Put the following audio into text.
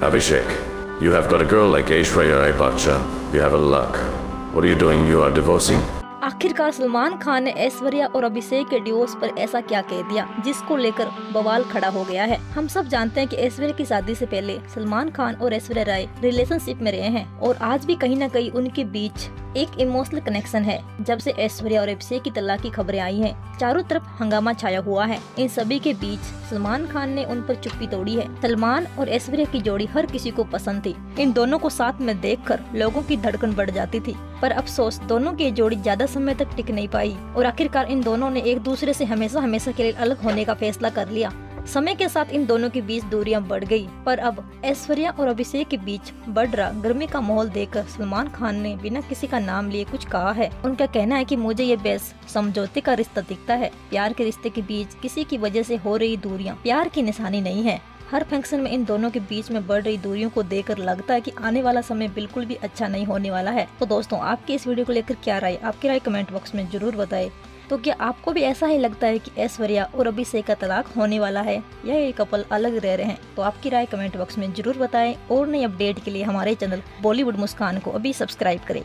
Abhishek, you have got a girl like Aishwarya Rai Bachchan. You have a luck. What are you doing? You are divorcing? आखिरकार सलमान खान ने ऐश्वर्या और अभिषेक के divorce पर ऐसा क्या कह दिया जिसको लेकर बवाल खड़ा हो गया है हम सब जानते हैं कि ऐश्वर्या की शादी से पहले सलमान खान और ऐश्वर्या राय रिलेशनशिप में रहे हैं और आज भी कहीं ना कहीं उनके बीच एक इमोशनल कनेक्शन है, जब से ऐश्वर्या और अभिषेक की तलाक की खबरें आई हैं। चारों तरफ़ हंगामा छाया हुआ है। इन सभी के बीच सलमान खान ने उन पर चुप्पी तोड़ी है। सलमान और ऐश्वर्या की जोड़ी हर किसी को पसंद थी। इन दोनों को साथ में देखकर लोगों की धड़कन बढ़ जाती थी। पर अफसोस, दोनों की जोड़ी ज़्यादा समय तक टिक नहीं पाई और आखिरकार इन दोनों ने एक दूसरे से हमेशा हमेशा के लिए अलग होने का फैसला कर लिया। समय के साथ इन दोनों के बीच दूरियाँ बढ़ गई, पर अब ऐश्वर्या और अभिषेक के बीच बढ़ रहा गर्मी का माहौल देखकर सलमान खान ने बिना किसी का नाम लिए कुछ कहा है। उनका कहना है कि मुझे ये बेस समझौते का रिश्ता दिखता है। प्यार के रिश्ते के बीच किसी की वजह से हो रही दूरियाँ प्यार की निशानी नहीं है। हर फ़ंक्शन में इन दोनों के बीच में बढ़ रही दूरियों को देखकर लगता है कि आने वाला समय बिल्कुल भी अच्छा नहीं होने वाला है। तो दोस्तों, आपकी इस वीडियो को लेकर क्या राय? आपकी राय कमेंट बॉक्स में ज़रूर बताएँ। तो क्या आपको भी ऐसा ही लगता है कि ऐश्वर्या और अभिषेक का तलाक होने वाला है? या ये कपल अलग रह रहे हैं? तो आपकी राय कमेंट बॉक्स में ज़रूर बताएँ और नई अपडेट के लिए हमारे चैनल बॉलीवुड मुस्कान को अभी सब्सक्राइब करें।